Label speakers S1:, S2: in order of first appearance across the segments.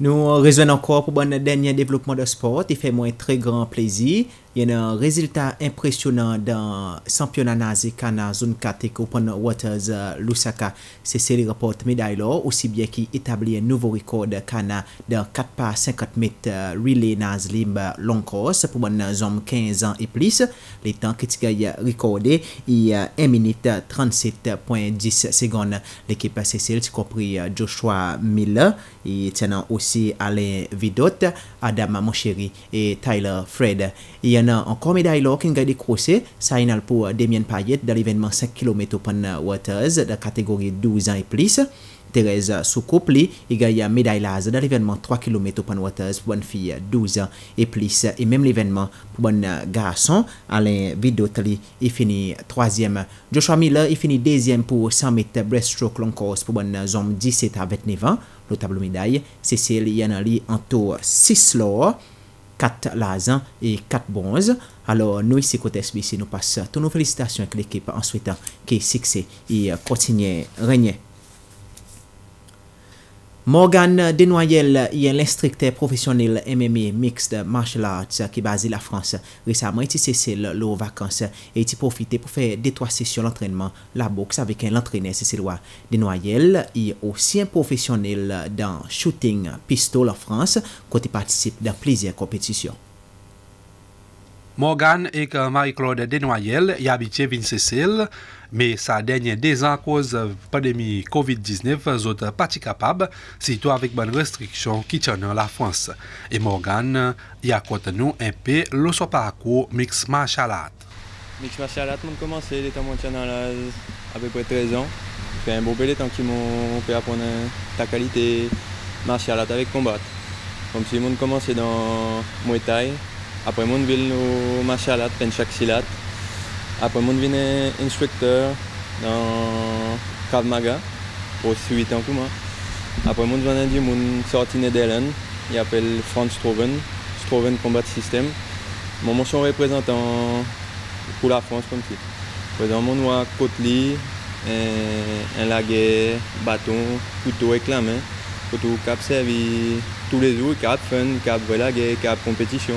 S1: Nou rezwen ankor pou ban denye devlopman de sport, e fe mwen tre gran plezi. Yen an rezultat impresyonan dan sampyonan nazi ka nan zon kate ki Open Waters euh, Lusaka. Se seri report meday lor osi bie ki etabli an nouvo rekod ka nan dan 4 pa 50 met relay nan zlim long course. Pou ban nan zom 15 an e plis le tan ki tiga ya rekode i euh, 1 minute 37.10 segon l'ekip se seri ti kopri euh, Joshua Miller i tenan osi Alain Vidot Adam Moncheri e Tyler Fred. Yen Yen euh, ankon meday lor ken gade krose, sa inal pou euh, Damien Payet dal evenman 5 km open waters da kategori 12 an e plis. Tereza euh, Soukoup li e gaya meday laz dal evenman 3 km open waters pou ban fi 12 an e plis. E menm l'evenman pou ban gason, alen Vidot li e fini 3e. Joshua Miller e fini 2e pou 100 meter breaststroke long course pou ban zom 17 a 29 an. Lo tablo meday, Cecil Yanali an tou 6 lor. 4 lazan e 4 bronz. Alors nou isi kote SBC nou pas ton nou felicitasyon ek l'ekip an souwetan ki sikse e kontinye renyen. Morgan Denoyel yon l'instrikter profesyonel MMA Mixed Martial Arts ki bazi la Frans resaman iti sese lor vakans iti profite pou fe detwa sesyon l'entrenman la boks avek l'entrener sese lwa. Denoyel yon osyen profesyonel dan shooting pistol la Frans kote patisip dan plizye kompetisyon.
S2: Morgan et Marie-Claude Denoyel y habitué Vin Cécile, mais sa dernière deux ans à cause de la pandémie COVID-19, sont pas capables, surtout avec bonnes restrictions qui tiennent la France. Et Morgan y a nous un peu le son parcours mix martial art.
S3: Mix martial art, j'ai commencé l'état mondial à peu près 13 ans. J'ai fait un beau bel temps qui m'ont fait apprendre ta qualité martial art avec combat. Comme si j'ai commencé dans Muay Thai, après, je suis au Machalat, Penchak Silat. Après, je suis instructeur dans Krav Maga pour 8 ans. Après, je suis sorti de Netherlands. Il s'appelle Franz Stroven, Stroven Combat System. Je suis représentant pour la France comme. Par exemple, je suis Kotli, un, un laguet, bâton, couteau et clamé. Couteau qui a servi tous les jours, a fun, laguet, qui a compétition.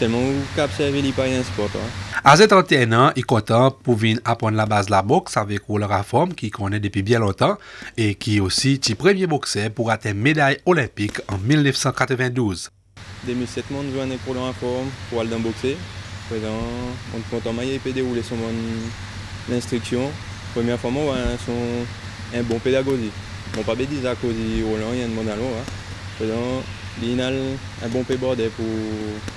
S3: Seman ou kap serve li pa yon sport
S2: an. Aze 31 an, i kontan pou vin apon la base la boks avek ou lora form ki konen depi bien lontan e ki osi ti premye bokse pou rate meday olimpik an 1992.
S3: 2007 moun jwane pou lora form pou al dan bokse. Prezan, moun kontan maye pede ou leson moun l'instriksyon. Premye form ou an son un bon pedagozi. Moun pa bedi za kozi ou lan yon moun alon. Prezan, li inal un bon peborde pou...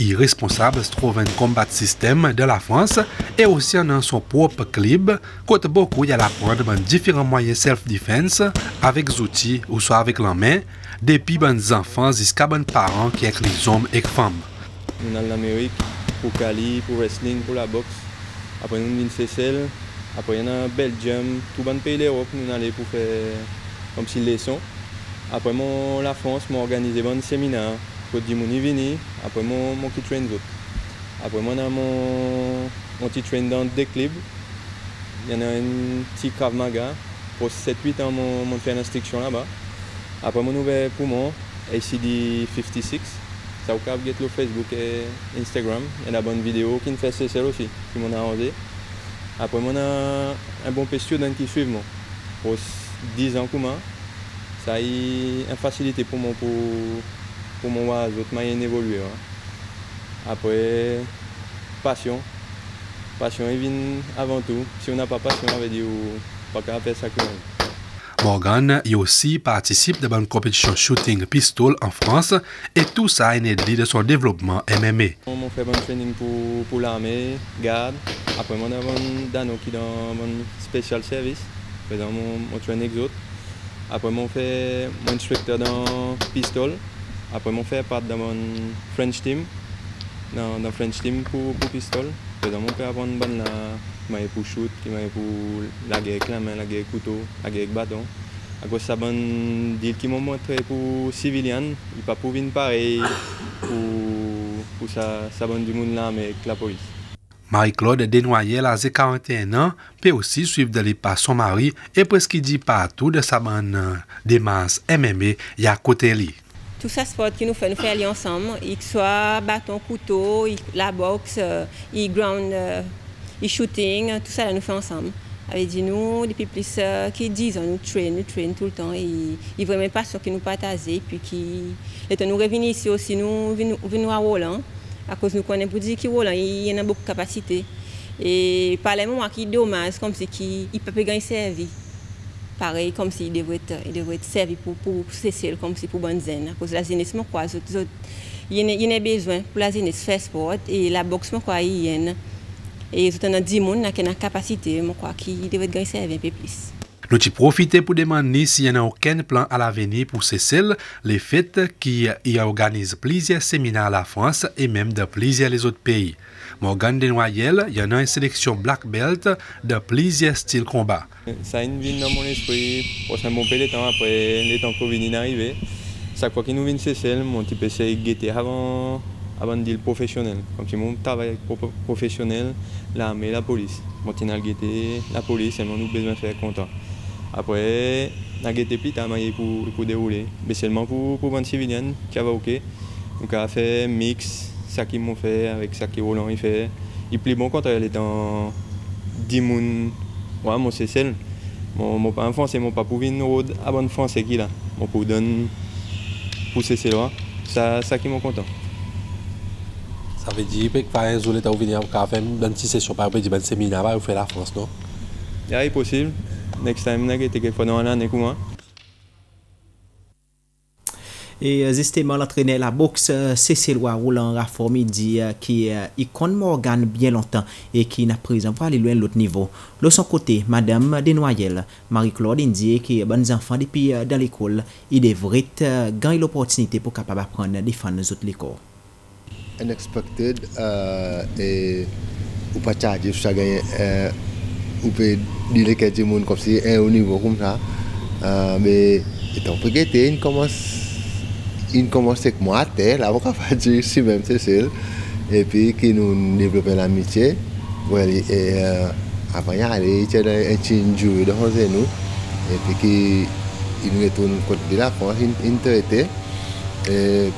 S2: Est responsable un combat système de la France et aussi dans son propre club, côté beaucoup y a différents moyens self-defense avec outils ou soit avec la main, depuis les enfants jusqu'à les parents qui sont les hommes et les femmes.
S3: Nous en Amérique pour Cali, pour wrestling, pour la boxe. Après nous avons Seychelles, après il y a Belgium, tout le pays d'Europe, nous allons pour faire comme si leçon. Après mon, la France, m'a organisé un séminaire Du Mouni vini, après mon, mon petit train d'autres. Après moi, on mon, mon petit train dans deux clubs. Il y en a un petit Krav Maga. Pour 7-8 ans, mon, mon fait une instruction là-bas. Après mon nouvel poumon, ACD 56. Ça vous pouvez le Facebook et Instagram. Il y a une bonne vidéo qui me fait celle aussi, qui m'en a arrangé. Après, on a un bon student qui suit moi. Pour 10 ans, ça a une facilité pour moi pour pour moi, autres moyens d'évoluer. Hein. Après, passion. Passion, vient avant tout. Si on n'a pas passion, on va dire pas qu'à faire ça que
S2: Morgan y aussi participe de une compétition shooting pistol en France et tout ça est aidé de son développement MMA.
S3: On fait un training pour, pour l'armée, garde. Après, on a un Dano qui est dans un special service. Par exemple, on, on traîne avec autres. Après, mon fait mon instructeur dans pistol. Apre mwen fè pat dan mwen French team, nan, nan French team pou, pou pistol. Pè dan mwen pè apon ban la maye pou shoot, ki maye pou lage ek lamen, lage ek koutou, lage ek baton. Akos sa ban dil ki mwen montre pou sivilyan, i pa pou vin parey pou, pou sa, sa ban di moun la me ek la polis.
S2: Marie-Claude Desnoyers, âgée 41 ans, peut aussi suivre de l'épa son mari et presque dit partout de sa bonne démence MMA et à côté lui.
S4: Tout ça sport qui nous fait, nous fait aller ensemble, il soit bâton, couteau, la boxe, euh, il ground, euh, il shooting, tout ça là, nous fait ensemble. Dit nous, depuis plus euh, qui 10 ans, nous train, nous train tout le temps. Et il vraiment pas sûr qu'ils nous partager. Puis qui, et nous revenir ici aussi, nous venons à Roland. À cause nous connaissons pour dire que Roland, il a beaucoup de capacités. Et par les moments qui dommage, comme si qui, il peut pas gagner servi. Pareil, comme s'il devrait être, il devrait être servi pour, pour Cécile, comme si pour bonne zen. Cause de la jeunesse, quoi, il y en a- y en besoin pour la jeunesse faire sport. Et la boxe, quoi, il y en a. Et y a 10 personnes qui ont la capacité, quoi, qui devraient gagner servi un peu plus.
S2: Nous avons profité pour demander s'il n'y a aucun plan à l'avenir pour Cécile, les fêtes qui y organisent plusieurs séminaires à la France et même de plusieurs les autres pays. Morgan Desnoyers, il y en a une sélection black belt de plusieurs styles combat.
S3: Ça a une vie dans mon esprit, pour un bon de temps après les temps Covid arrivé. Chaque fois qu'il nous vient Cécile, mon essaie de guetter avant, avant de dire professionnel. Comme si mon travail pro- professionnel, l'armée, la police. Mon tenant à guetter la police, et nous besoin de faire content. Après, on a guetté plus tard pour, pour dérouler. Mais seulement pour, pour vendre civilienne, qui va OK. Donc, on a fait mix, ça qu'ils m'ont fait, avec ça qui Roland il fait. Il plaît bon quand elle est en 10 moun. Ouais, mon c'est celle. Mon, mon français, mon pas pour venir à bonne français qui là? Mon pour donner pour cesser là. Ça, ça qui m'en content.
S5: Ça veut dire que par exemple, vous faire une session, par exemple, un séminaire, vous faites la France, non?
S3: Est possible. Next time, n'a été quelquefois dans l'année
S1: E euh, zistema l'entraîner la boxe euh, Cécile Roland Raformidi ki euh, ikon Morgan bien lontan e ki na prezant vwa li lwen lot nivou. Lo son kote, Madame Denoyel, Marie-Claude Indie ki ban zanfan depi dan l'ekol, i devrit gan l'opportunite pou kapab apren defan zot l'ekol.
S6: Unexpected uh, e ou pa chaje sou sa ganyen uh, ou pe dile ke di moun kom si en ou nivou koum sa uh, me etan pregete, in komanse il commence avec moi à terre on va même c'est seul et puis qui nous développer l'amitié ouais, et euh, après il il a un petit joueur dans nous et puis qui il nous retourne côté de la France il traité et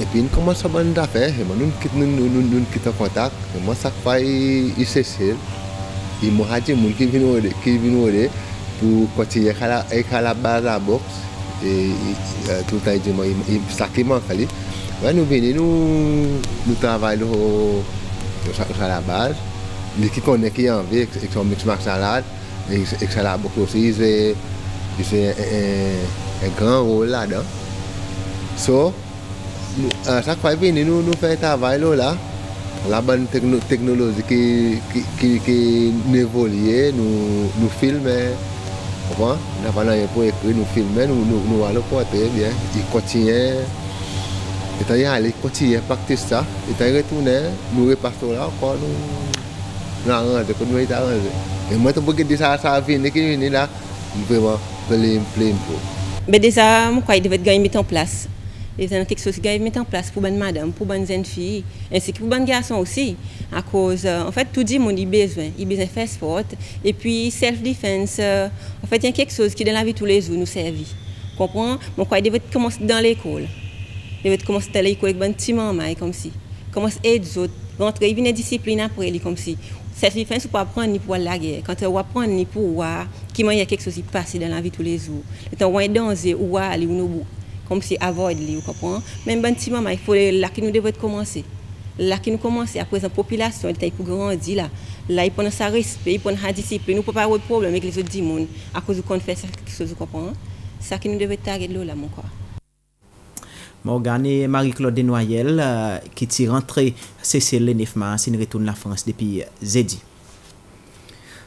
S6: et puis, il commence à bonne affaire. Et moi, nous quittons nous, nous, nous, nous quittons contact. Et moi, chaque fois, il, il m'a dit, qui vient pour continuer à la, à base de la boxe. toutan yi diman, sakleman kali. Wè nou veni nou, nou travay nou sa la baz, li ki konen ki anve, ek son mix mak salad, ek salad bok sosi, yi se en gran rol la dan. So, sa kwa veni nou nou fè travay nou la, la ban teknoloji ki nevolye, nou filme, qui évolue, nous, nous comprends? Nous nous nous, allons bien, il continue, et tant aller continuer ça, et nous repassons là encore, nous, nous nous. Et moi, je peux dire ça, ça vient, vient là, vraiment, plein, plein.
S4: Mais déjà, moi, il devait gagner mettre en place. Il y a quelque chose qui doit mettre en place pour bonne madame, pour bonne jeune fille, ainsi que pour bonne garçon aussi. À cause, euh, en fait, tout le monde a besoin. Il a besoin de faire sport. Et puis, self-defense, euh, en fait, il y a quelque chose qui, dans la vie tous les jours, nous servit. Comprends? Mon quoi, il devait commencer dans l'école. Il devait commencer dans l'école avec un petit maman, comme si. Commence à aider les autres. Rentrer, il vient de discipline après, comme si. Self-defense, pour apprendre ni pour la guerre. Quand on apprend ni pour voir qu'il y a quelque chose qui passe dans la vie tous les jours. Quand on est danger ou aller ou nous comme si avoid li, vous comprenez Même un petit moment, il faut là que nous devons commencer. Là que nous commençons, après la population, elle est pour grandir là. Là, il prend sa respect, il prend sa discipline. Nous ne pouvons pas avoir de problème avec les autres du monde à cause de qu'on fait chose, vous comprenez C'est ça que nous devons target là, mon quoi.
S1: Morgane et Marie-Claude Desnoyers, euh, qui tire rentré Cécile le 9 mars, il retourne la France depuis euh, jeudi.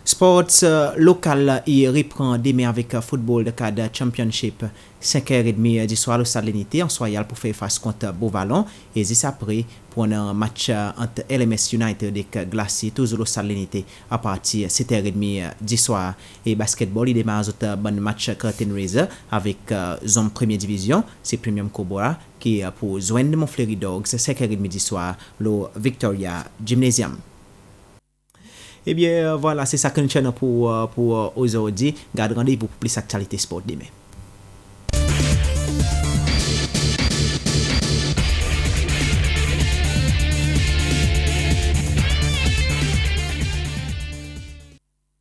S1: Sports euh, lokal y ripran deme avik euh, football de kad championship. 5h30 di soal ou salenite an soyal pou fey fas konta Bovalon e zis apre pou an match euh, ant LMS United dek glasi touzou ou salenite apati 7h30 di soal e basketbol y dema azot ban match curtain raiser avik zon premye divizyon se premium Kobora ki pou zwen de Monfleri Dogs 5h30 di soal lo Victoria Gymnasium. Ebyen, eh voilà, se sa kon chen pou, euh, pou uh, ozodi. Gade rande pou plis aktualite sport deme.